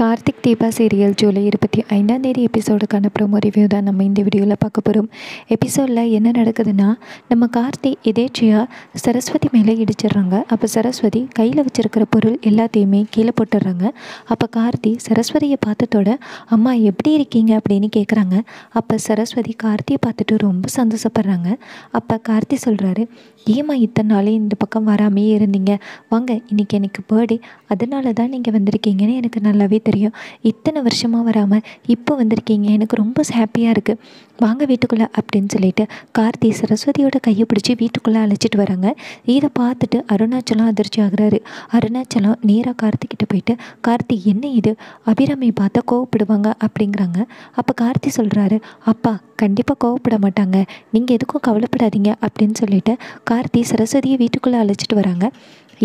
Karthik Deepa serial July இருபத்தி ஐந்தாம் தேதி எபிசோடுக்கான ப்ரோமோ ரிவ்யூ தான் நம்ம இந்த வீடியோவில் பார்க்க போகிறோம் எபிசோடில் என்ன நடக்குதுன்னா நம்ம கார்த்தி எதேச்சியாக சரஸ்வதி மேலே இடிச்சிடுறாங்க. அப்போ சரஸ்வதி கையில் வச்சுருக்கிற பொருள் எல்லாத்தையுமே கீழே போட்டுடுறாங்க. அப்போ கார்த்தி சரஸ்வதியை பார்த்ததோட அம்மா எப்படி இருக்கீங்க? அப்படின்னு கேட்குறாங்க அப்போ சரஸ்வதி கார்த்தியை பார்த்துட்டு ரொம்ப சந்தோஷப்படுறாங்க. அப்போ கார்த்தி சொல்கிறாரு ஏம்மா இத்தனை நாளே இந்த பக்கம் வராமையே இருந்தீங்க. வாங்க இன்றைக்கி எனக்கு பர்த்டே அதனால தான் நீங்கள் வந்திருக்கீங்கன்னு எனக்கு நல்லாவே தெரியும் தெரியும். இத்தனை வருஷமாக வராமல் இப்போ வந்திருக்கீங்க. எனக்கு ரொம்ப ஹாப்பியாக இருக்குது வாங்க வீட்டுக்குள்ளே அப்படின்னு சொல்லிட்டு கார்த்தி சரஸ்வதியோட கையை பிடிச்சி வீட்டுக்குள்ளே அழைச்சிட்டு வராங்க. இதை பார்த்துட்டு அருணாச்சலம் அதிர்ச்சி ஆகுறாரு. அருணாச்சலம் நேராக கார்த்திக்கிட்ட போயிட்டு கார்த்தி என்ன இது? அபிராமி பார்த்தா கோவப்படுவாங்க அப்படிங்கிறாங்க. அப்போ கார்த்தி சொல்கிறாரு அப்பா கண்டிப்பாக கோவப்பட மாட்டாங்க. நீங்கள் எதுக்கும் கவலைப்படாதீங்க அப்படின்னு சொல்லிட்டு கார்த்தி சரஸ்வதியை வீட்டுக்குள்ளே அழைச்சிட்டு வராங்க.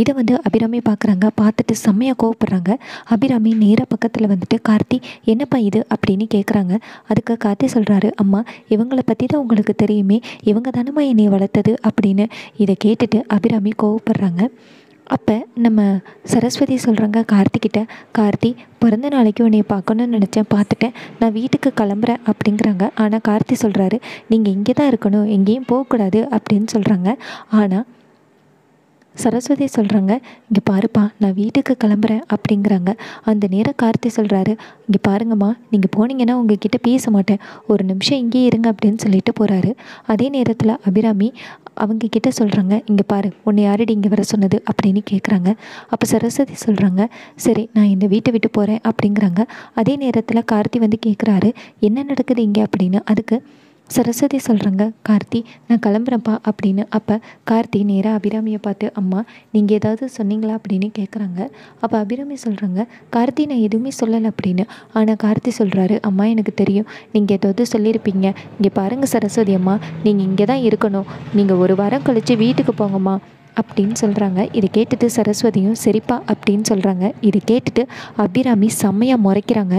இதை வந்து அபிராமி பார்க்குறாங்க பார்த்துட்டு செம்மையாக கோவப்படுறாங்க. அபிராமி நேராக பக்கத்தில் வந்துட்டு கார்த்தி என்னப்பா இது? அப்படின்னு கேட்குறாங்க அதுக்கு கார்த்தி சொல்கிறாரு அம்மா இவங்களை பற்றி தான் உங்களுக்கு தெரியுமே. இவங்க தானம்மா என்னை வளர்த்தது? அப்படின்னு இதை கேட்டுட்டு அபிராமி கோவப்படுறாங்க. அப்போ நம்ம சரஸ்வதி சொல்கிறாங்க கார்த்திக்கிட்ட கார்த்தி பிறந்த நாளைக்கு உன்னை பார்க்கணும்னு நினச்சேன் பார்த்துட்டேன். நான் வீட்டுக்கு கிளம்புறேன் அப்படிங்கிறாங்க. ஆனால் கார்த்தி சொல்கிறாரு நீங்கள் இங்கே தான் இருக்கணும் எங்கேயும் போகக்கூடாது அப்படின்னு சொல்கிறாங்க ஆனால் சரஸ்வதி சொல்கிறாங்க இங்கே பாருப்பா நான் வீட்டுக்கு கிளம்புறேன் அப்படிங்கிறாங்க. அந்த நேரம் கார்த்தி சொல்கிறாரு இங்கே பாருங்கம்மா நீங்கள் போனீங்கன்னா உங்ககிட்ட பேச மாட்டேன். ஒரு நிமிஷம் இங்கேயே இருங்க அப்படின்னு சொல்லிட்டு போகிறாரு அதே நேரத்தில் அபிராமி அவங்க கிட்ட சொல்கிறாங்க இங்கே பாரு உன்னை யாரடி இங்கே வர சொன்னது? அப்படின்னு கேட்குறாங்க அப்போ சரஸ்வதி சொல்கிறாங்க சரி நான் இந்த வீட்டை விட்டு போகிறேன் அப்படிங்கிறாங்க. அதே நேரத்தில் கார்த்தி வந்து கேட்குறாரு என்ன நடக்குது இங்கே? அப்படின்னு. அதுக்கு சரஸ்வதி சொல்கிறாங்க கார்த்தி நான் கிளம்புறேன்ப்பா அப்படின்னு. அப்போ கார்த்தி நேராக அபிராமியை பார்த்து அம்மா நீங்கள் ஏதாவது சொன்னீங்களா? அப்படின்னு கேட்குறாங்க அப்போ அபிராமி சொல்கிறாங்க கார்த்தி நான் எதுவுமே சொல்லலை அப்படின்னு. ஆனால் கார்த்தி சொல்கிறாரு அம்மா எனக்கு தெரியும். நீங்கள் ஏதாவது சொல்லியிருப்பீங்க. இங்கே பாருங்கள் சரஸ்வதி அம்மா நீங்கள் இங்கே தான் இருக்கணும். நீங்கள் ஒரு வாரம் கழித்து வீட்டுக்கு போங்கம்மா அப்படின்னு சொல்கிறாங்க இதை கேட்டுட்டு சரஸ்வதியும் சரிப்பா அப்படின்னு சொல்கிறாங்க இதை கேட்டுட்டு அபிராமி செம்மையாக முறைக்கிறாங்க.